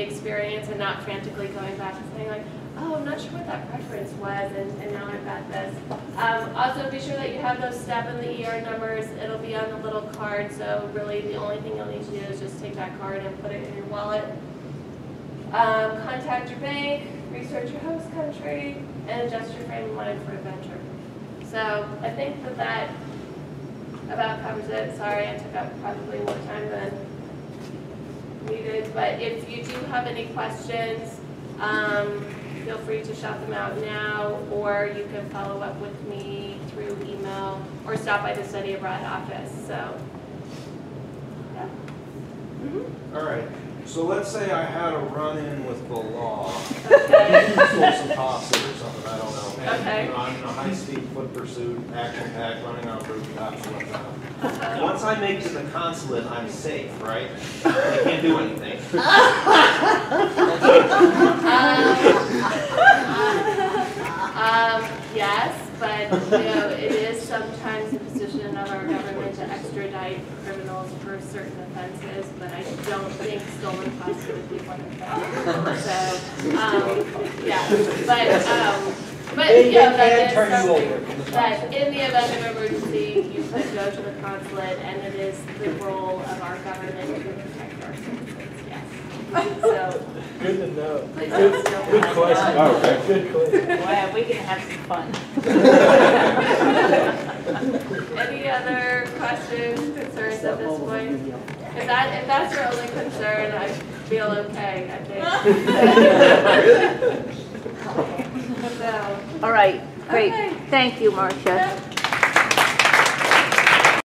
experience and not frantically going back and saying like, oh, I'm not sure what that preference was, and, and now I've got this. Um, also, be sure that you have those step and the ER numbers. It'll be on the little card, so really the only thing you'll need to do is just take that card and put it in your wallet. Um, contact your bank, research your host country, and adjust your frame of mind for adventure. So I think that that about covers it. Sorry, I took up probably more time than needed, but if you do have any questions, um, feel free to shout them out now, or you can follow up with me through email, or stop by the study abroad office, so. yeah. Mhm. All right, so let's say I had a run-in with the law, Okay, stole some pasta or something, I don't know. and, Okay. you know, I'm in a high-speed foot pursuit, action packed, running on rooftops, whatnot. Once I make it to the consulate, I'm safe, right? They can't do anything. Um, yes, but, you know, it is sometimes the position of our government to extradite criminals for certain offenses, but I don't think stolen pasta would be one of them. So, um, yeah, but, um, but, They- you know, they can turn you over something that in the event of emergency, you could go to the consulate, and it is the role of our government to protect our citizens, yes. So, Good to know. please Good, good question. Oh, okay. Good question. Well, we can have some fun. Any other questions, concerns at this point? If that, if that's your only concern, I feel okay, I think. All right, great. Okay. Thank you, Marcia.